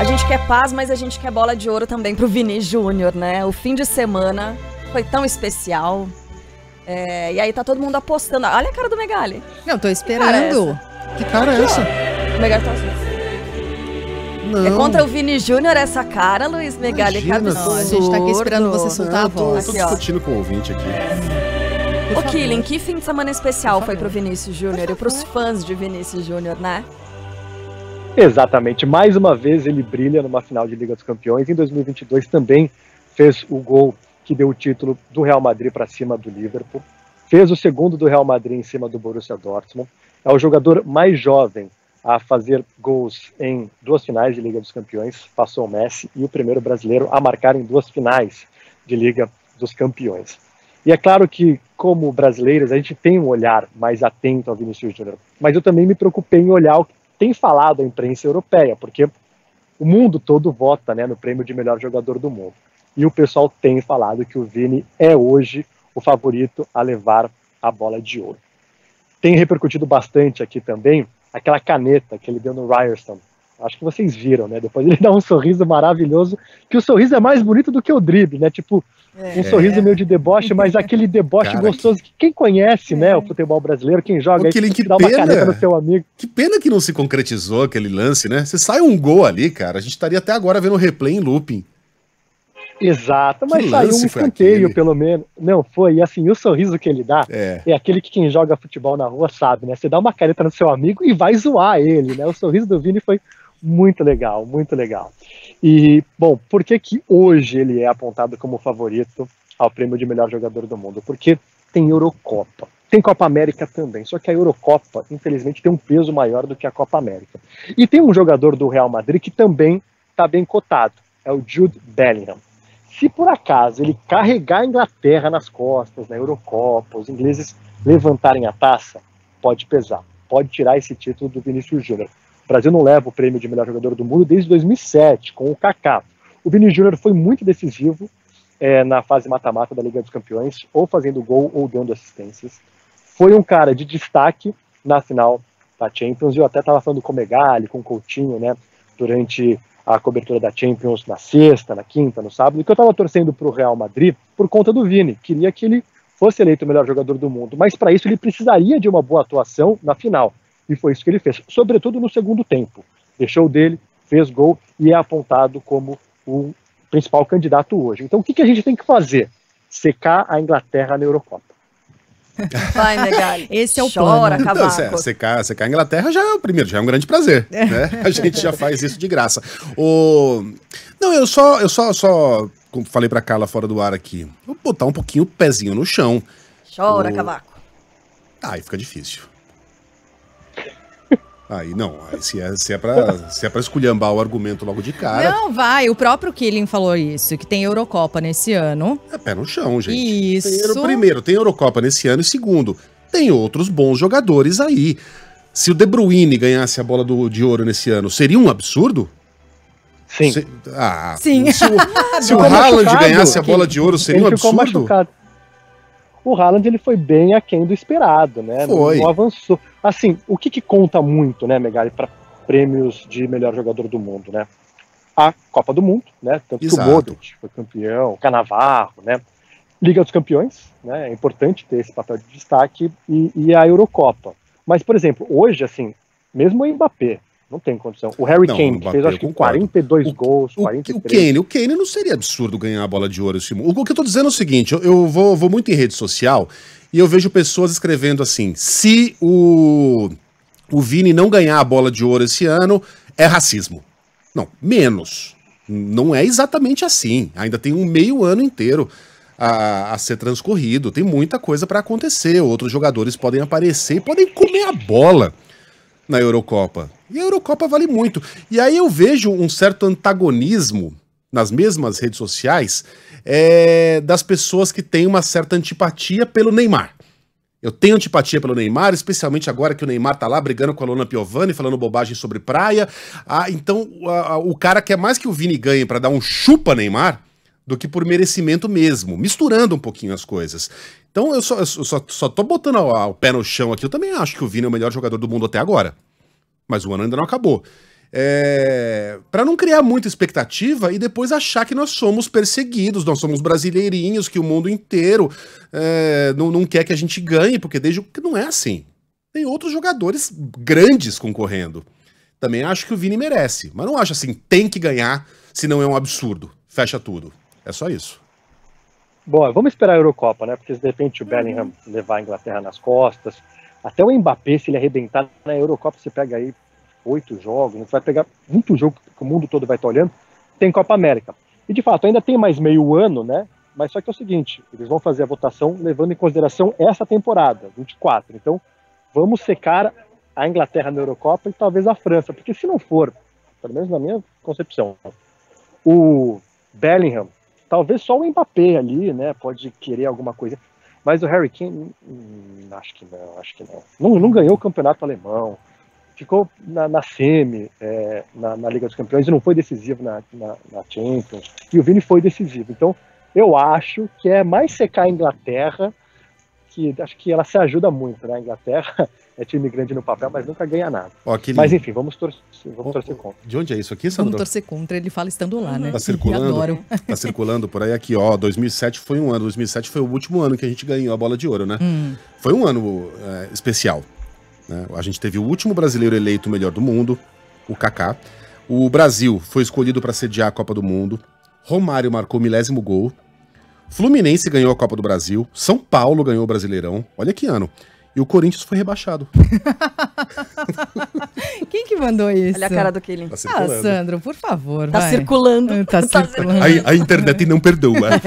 A gente quer paz, mas a gente quer bola de ouro também pro Vini Júnior, né? O fim de semana foi tão especial. É, e aí tá todo mundo apostando. Olha a cara do Megali. Não, tô esperando. Que cara é essa? O Megali tá assim. Não. É contra o Vini Júnior essa cara, Luiz Megali. Imagina. Não, a gente tá aqui esperando você soltar a Eu tô, voz. tô Aqui, ó. discutindo com o ouvinte aqui. Ô, Killing, que fim de semana especial foi pro Vinícius Júnior e pros fãs de Vinícius Júnior, né? Exatamente. Mais uma vez ele brilha numa final de Liga dos Campeões. Em 2022 também fez o gol que deu o título do Real Madrid para cima do Liverpool. Fez o segundo do Real Madrid em cima do Borussia Dortmund. É o jogador mais jovem a fazer gols em duas finais de Liga dos Campeões. Passou o Messi e o primeiro brasileiro a marcar em duas finais de Liga dos Campeões. E é claro que, como brasileiros, a gente tem um olhar mais atento ao Vinícius Júnior. Mas eu também me preocupei em olhar o que tem falado a imprensa europeia, porque o mundo todo vota né, no prêmio de melhor jogador do mundo. E o pessoal tem falado que o Vini é hoje o favorito a levar a bola de ouro. Tem repercutido bastante aqui também aquela caneta que ele deu no Ryerson. Acho que vocês viram, né? Depois ele dá um sorriso maravilhoso, que o sorriso é mais bonito do que o drible, né? Tipo, um sorriso meio de deboche, mas aquele deboche Cara, gostoso que quem conhece, né, o futebol brasileiro, quem joga, Ô, aí, que dá uma caneta no seu amigo. Que pena que não se concretizou aquele lance, né? Você sai um gol ali, cara. A gente estaria até agora vendo o replay em looping. Exato, mas Que saiu um escanteio, aquele? pelo menos. Não, foi. E assim, o sorriso que ele dá É. é aquele que quem joga futebol na rua sabe, né? Você dá uma careta no seu amigo e vai zoar ele, né? O sorriso do Vini foi muito legal, muito legal. E, bom, por que que hoje ele é apontado como favorito ao prêmio de melhor jogador do mundo? Porque tem Eurocopa. Tem Copa América também, só que a Eurocopa, infelizmente, tem um peso maior do que a Copa América. E tem um jogador do Real Madrid que também está bem cotado, é o Jude Bellingham. Se por acaso ele carregar a Inglaterra nas costas na Eurocopa, os ingleses levantarem a taça, pode pesar, pode tirar esse título do Vinícius Júnior. O Brasil não leva o prêmio de melhor jogador do mundo desde 2007, com o Kaká. O Vinícius Júnior foi muito decisivo é, na fase mata-mata da Liga dos Campeões, ou fazendo gol ou dando assistências. Foi um cara de destaque na final da Champions. Eu até estava falando com o Megali, com o Coutinho, né, durante a cobertura da Champions na sexta, na quinta, no sábado, que eu estava torcendo para o Real Madrid por conta do Vini. Queria que ele fosse eleito o melhor jogador do mundo, mas para isso ele precisaria de uma boa atuação na final. E foi isso que ele fez, sobretudo no segundo tempo. Deixou o dele, fez gol e é apontado como o principal candidato hoje. Então o que, que a gente tem que fazer? Secar a Inglaterra na Eurocopa. Vai, Megali. Esse é o Chora, plano. Então, cavaco. você cá a Inglaterra já é o primeiro, já é um grande prazer, né? A gente já faz isso de graça. O... Não, eu só, eu só, só como falei pra Carla fora do ar aqui, vou botar um pouquinho o pezinho no chão. Chora, O- cavaco. Aí fica difícil. Aí não, aí se é, se é, pra, se é pra esculhambar o argumento logo de cara, Não, vai. O próprio Killing falou isso, que tem Eurocopa nesse ano. é pé no chão, gente. Isso. Primeiro, primeiro, tem Eurocopa nesse ano e segundo, tem outros bons jogadores aí. Se o De Bruyne ganhasse a bola do- de ouro nesse ano, seria um absurdo? Sim. Se- ah, Sim. Se o, se o Haaland machucado, ganhasse a bola de ouro, seria um absurdo? machucado. O Haaland ele foi bem aquém do esperado, né? Não- Foi. Não avançou. Assim, o que, que conta muito, né, Megali, para prêmios de melhor jogador do mundo, né? A Copa do Mundo, né? Tanto Exato. que o Modric foi campeão, o Canavarro, né? Liga dos Campeões, né? É importante ter esse papel de destaque e, e a Eurocopa. Mas, por exemplo, hoje, assim, mesmo o Mbappé, não tem condição. O Harry Não, o Kane Mbappé, fez acho que concordo. 42 gols, O, o 43. Kane, o Kane não seria absurdo ganhar a bola de ouro esse mundo. O que eu tô dizendo é o seguinte: eu, eu vou, vou muito em rede social e eu vejo pessoas escrevendo assim: se o, o Vini não ganhar a bola de ouro esse ano, é racismo. Não, menos. Não é exatamente assim. Ainda tem um meio ano inteiro a, a ser transcorrido. Tem muita coisa para acontecer. Outros jogadores podem aparecer e podem comer a bola na Eurocopa. E a Eurocopa vale muito. E aí eu vejo um certo antagonismo nas mesmas redes sociais é, das pessoas que têm uma certa antipatia pelo Neymar. Eu tenho antipatia pelo Neymar, especialmente agora que o Neymar tá lá brigando com a Lona Piovani, falando bobagem sobre praia. Ah, então a- a- o cara quer mais que o Vini ganhe para dar um chupa Neymar do que por merecimento mesmo, misturando um pouquinho as coisas. Então eu só, eu só, só tô botando o, pé no chão aqui. Eu também acho que o Vini é o melhor jogador do mundo até agora. Mas o ano ainda não acabou. É, para não criar muita expectativa e depois achar que nós somos perseguidos, nós somos brasileirinhos, que o mundo inteiro é, não, não quer que a gente ganhe, porque desde que não é assim. Tem outros jogadores grandes concorrendo. Também acho que o Vini merece, mas não acho assim, tem que ganhar, senão é um absurdo. Fecha tudo. É só isso. Bom, vamos esperar a Eurocopa, né? Porque de repente o Bellingham levar a Inglaterra nas costas, até o Mbappé, se ele arrebentar na Eurocopa, você pega aí oito jogos, você vai pegar muito jogo que o mundo todo vai estar olhando, tem Copa América. E de fato, ainda tem mais meio ano, né? Mas só que é o seguinte, eles vão fazer a votação levando em consideração essa temporada, 24. Então, vamos secar a Inglaterra na Eurocopa e talvez a França, porque se não for, pelo menos na minha concepção, o Bellingham Talvez só o Mbappé ali, né? Pode querer alguma coisa. Mas o Harry Kane, hum, acho que não, acho que não. Não, não ganhou o campeonato alemão. Ficou na, na semi, é, na, na, Liga dos Campeões, e não foi decisivo na, na, na Champions. E o Vini foi decisivo. Então, eu acho que é mais secar a Inglaterra, que acho que ela se ajuda muito, né? A Inglaterra é time grande no papel, mas nunca ganha nada. Ó, aquele... Mas enfim, vamos, torcer, vamos torcer contra. De onde é isso aqui, Sandro? Vamos torcer contra, ele fala estando lá, né? Tá circulando, tá circulando por aí aqui, ó, 2007 foi um ano, 2007 foi o último ano que a gente ganhou a bola de ouro, né? Hum. Foi um ano é, especial. Né? A gente teve o último brasileiro eleito melhor do mundo, o Kaká. O Brasil foi escolhido para sediar a Copa do Mundo. Romário marcou o milésimo gol. Fluminense ganhou a Copa do Brasil. São Paulo ganhou o Brasileirão. Olha que ano. E o Corinthians foi rebaixado. Quem que mandou isso? Olha a cara do Killing. Tá ah, Sandro, por favor. Tá vai. circulando. Tá, tá circulando. A, a internet não perdoa.